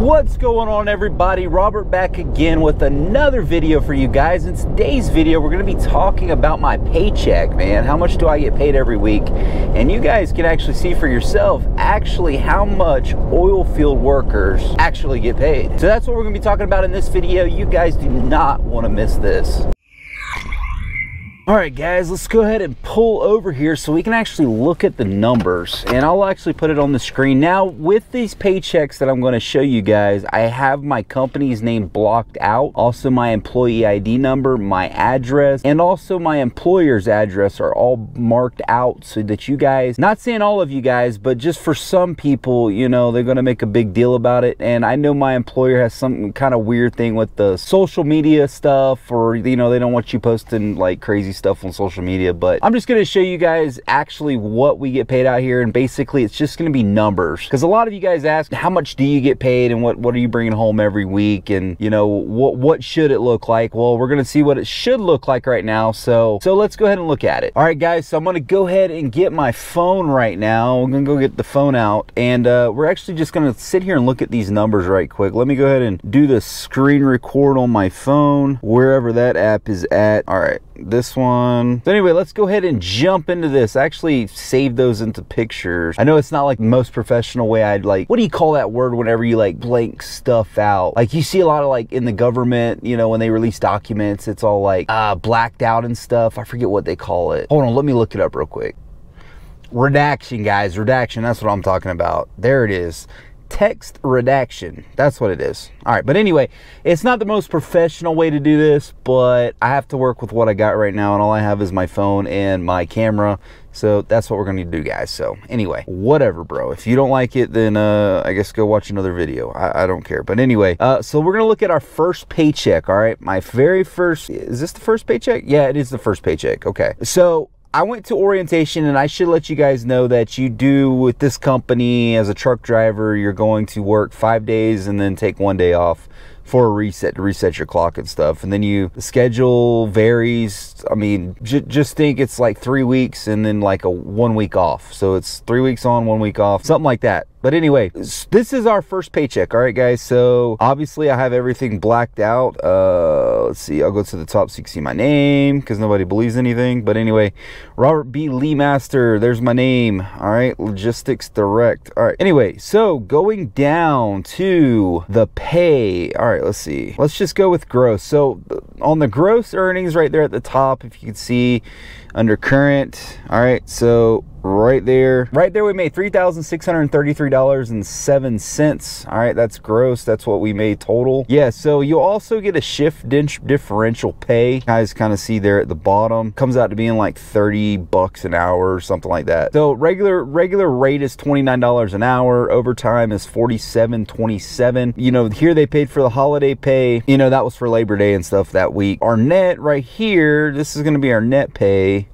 What's going on everybody? Robert back again with another video for you guys. In today's video, we're gonna be talking about my paycheck, man. How much do I get paid every week? And you guys can actually see for yourself actually how much oil field workers actually get paid. So that's what we're gonna be talking about in this video. You guys do not wanna miss this. All right, guys, let's go ahead and pull over here so we can actually look at the numbers. And I'll actually put it on the screen. Now, with these paychecks that I'm going to show you guys, I have my company's name blocked out. Also, my employee ID number, my address, and also my employer's address are all marked out so that you guys, not saying all of you guys, but just for some people, you know, they're going to make a big deal about it. And I know my employer has some kind of weird thing with the social media stuff or, you know, they don't want you posting like crazy stuff on social media, but I'm just going to show you guys actually what we get paid out here. And basically it's just going to be numbers because a lot of you guys ask how much do you get paid and what, what are you bringing home every week? And you know, what, what should it look like? Well, we're going to see what it should look like right now. So, so let's go ahead and look at it. All right, guys. So I'm going to go ahead and get my phone right now. I'm going to go get the phone out and uh, we're actually just going to sit here and look at these numbers right quick. Let me go ahead and do the screen record on my phone, wherever that app is at. All right this one. So anyway, let's go ahead and jump into this. I actually save those into pictures. I know it's not like the most professional way I'd like, what do you call that word whenever you like blank stuff out? Like you see a lot of like in the government, you know, when they release documents, it's all like uh, blacked out and stuff. I forget what they call it. Hold on, let me look it up real quick. Redaction, guys, redaction. That's what I'm talking about. There it is text redaction. That's what it is. All right, but anyway, it's not the most professional way to do this, but I have to work with what I got right now, and all I have is my phone and my camera. So that's what we're going to do, guys. So anyway, whatever, bro. If you don't like it, then uh, I guess go watch another video. I, I don't care. But anyway, uh, so we're going to look at our first paycheck, all right? My very first, is this the first paycheck? Yeah, it is the first paycheck. Okay. So I went to orientation and I should let you guys know that you do with this company as a truck driver, you're going to work five days and then take one day off for a reset to reset your clock and stuff. And then you the schedule varies. I mean, just think it's like three weeks and then like a one week off. So it's three weeks on, one week off, something like that. But anyway, this is our first paycheck. All right, guys. So obviously I have everything blacked out. Uh, let's see. I'll go to the top so you can see my name because nobody believes anything. But anyway, Robert B. Lee Master. There's my name. All right. Logistics Direct. All right. Anyway, so going down to the pay. All right. Let's see. Let's just go with gross. So on the gross earnings right there at the top, if you can see under current. All right. So right there. Right there, we made $3,633.07. All right, that's gross. That's what we made total. Yeah, so you'll also get a shift differential pay. guys kind of see there at the bottom. Comes out to being like 30 bucks an hour or something like that. So regular regular rate is $29 an hour. Overtime is 47.27. You know, here they paid for the holiday pay. You know, that was for Labor Day and stuff that week. Our net right here, this is going to be our net pay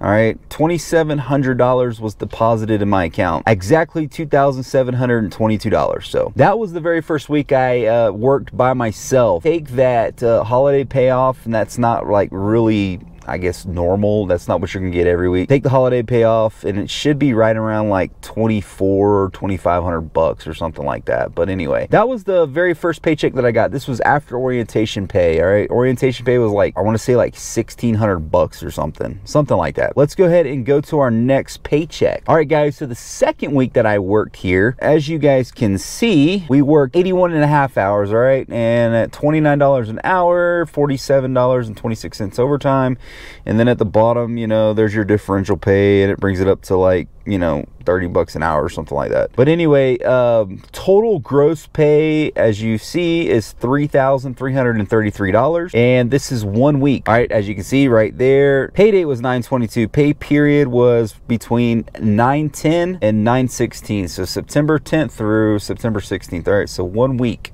all right, $2,700 was deposited in my account. Exactly $2,722. So that was the very first week I uh, worked by myself. Take that uh, holiday payoff, and that's not like really I guess normal. That's not what you're gonna get every week. Take the holiday payoff and it should be right around like 24 or 2500 bucks or something like that. But anyway, that was the very first paycheck that I got. This was after orientation pay, all right? Orientation pay was like, I wanna say like 1600 bucks or something, something like that. Let's go ahead and go to our next paycheck. All right, guys, so the second week that I worked here, as you guys can see, we worked 81 and a half hours, all right? And at $29 an hour, $47.26 overtime, and then at the bottom you know there's your differential pay and it brings it up to like you know 30 bucks an hour or something like that. But anyway um, total gross pay as you see is $3,333 and this is one week all right? As you can see right there pay date was 922 pay period was between 910 and 916 so September 10th through September 16th all right? So one week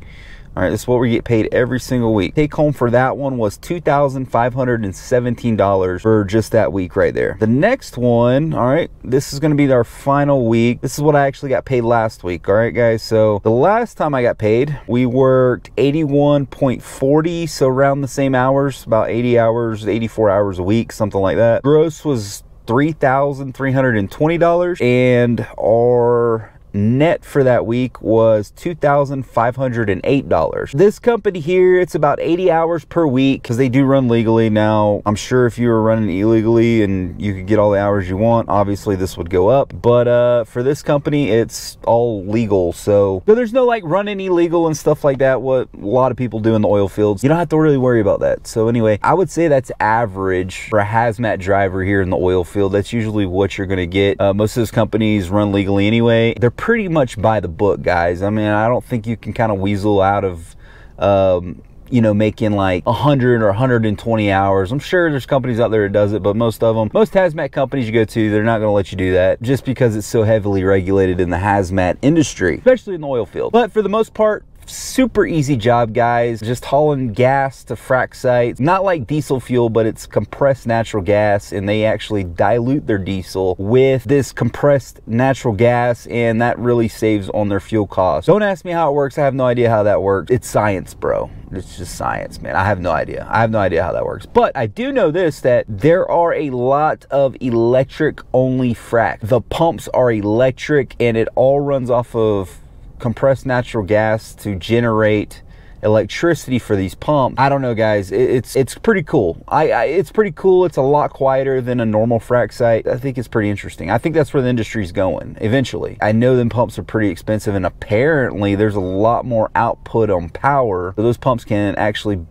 all right, this is what we get paid every single week. Take home for that one was $2,517 for just that week right there. The next one, all right, this is going to be our final week. This is what I actually got paid last week. All right, guys. So the last time I got paid, we worked 81.40, so around the same hours, about 80 hours, 84 hours a week, something like that. Gross was $3,320 and our net for that week was $2,508. This company here, it's about 80 hours per week because they do run legally. Now, I'm sure if you were running illegally and you could get all the hours you want, obviously this would go up. But uh, for this company, it's all legal. So, so there's no like running illegal and stuff like that, what a lot of people do in the oil fields. You don't have to really worry about that. So anyway, I would say that's average for a hazmat driver here in the oil field. That's usually what you're going to get. Uh, most of those companies run legally anyway. They're pretty much by the book, guys. I mean, I don't think you can kind of weasel out of um, you know, making like 100 or 120 hours. I'm sure there's companies out there that does it, but most of them, most hazmat companies you go to, they're not going to let you do that just because it's so heavily regulated in the hazmat industry, especially in the oil field. But for the most part, super easy job guys. Just hauling gas to frac sites. Not like diesel fuel but it's compressed natural gas and they actually dilute their diesel with this compressed natural gas and that really saves on their fuel costs. Don't ask me how it works. I have no idea how that works. It's science bro. It's just science man. I have no idea. I have no idea how that works. But i do know this that there are a lot of electric only frac. The pumps are electric and it all runs off of compressed natural gas to generate electricity for these pumps. I don't know, guys. it's it's pretty cool. I, I, it's pretty cool. It's a lot quieter than a normal frac site. I think it's pretty interesting. I think that's where the industry's going eventually. I know them pumps are pretty expensive, and apparently there's a lot more output on power. So those pumps can actually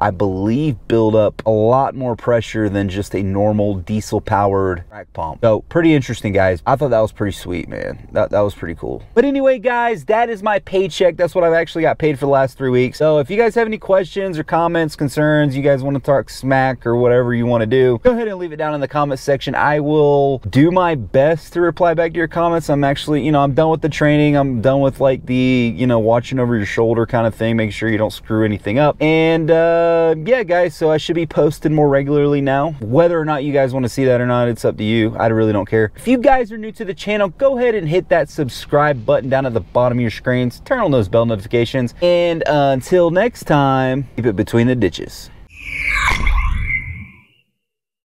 I believe, build up a lot more pressure than just a normal diesel powered frac pump. So pretty interesting, guys. I thought that was pretty sweet, man. That, that was pretty cool. But anyway, guys, that is my paycheck. That's what I've actually got paid for the last three weeks. So if you guys have any questions or comments, concerns, you guys want to talk smack or whatever you want to do, go ahead and leave it down in the comment section. I will do my best to reply back to your comments. I'm actually, you know, I'm done with the training. I'm done with like the, you know, watching over your shoulder kind of thing, making sure you don't screw anything up. And, uh, uh, yeah, guys, so I should be posting more regularly now. Whether or not you guys want to see that or not, it's up to you. I really don't care. If you guys are new to the channel, go ahead and hit that subscribe button down at the bottom of your screens. Turn on those bell notifications. And uh, until next time, keep it between the ditches.